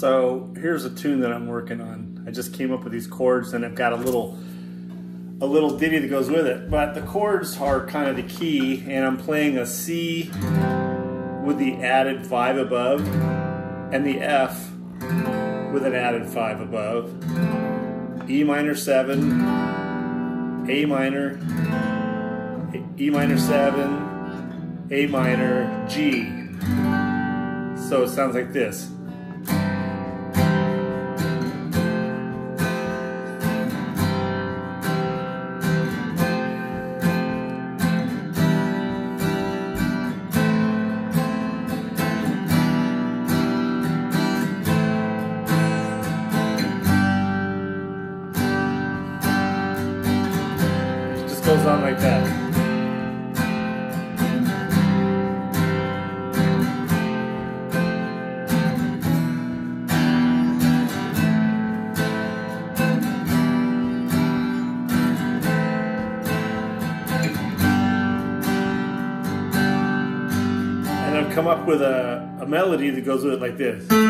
So here's a tune that I'm working on. I just came up with these chords and I've got a little a little ditty that goes with it. But the chords are kind of the key and I'm playing a C with the added five above and the F with an added five above. E minor seven, A minor, E minor seven, A minor, G. So it sounds like this. Goes on like that. And I've come up with a, a melody that goes with it like this.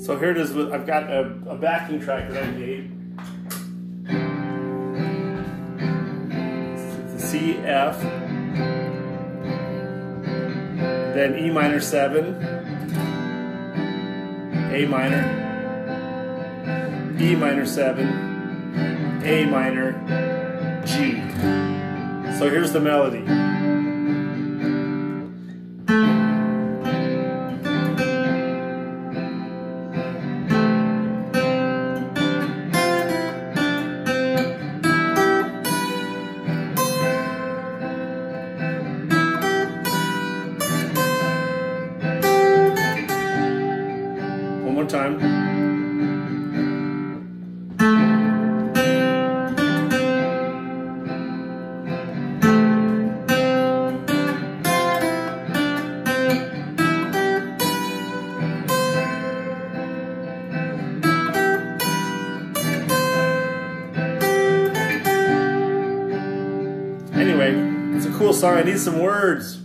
So here it is. With, I've got a, a backing track that I made. The C, F, then E minor 7, A minor, E minor 7, A minor, G. So here's the melody. Time. Anyway, it's a cool song. I need some words.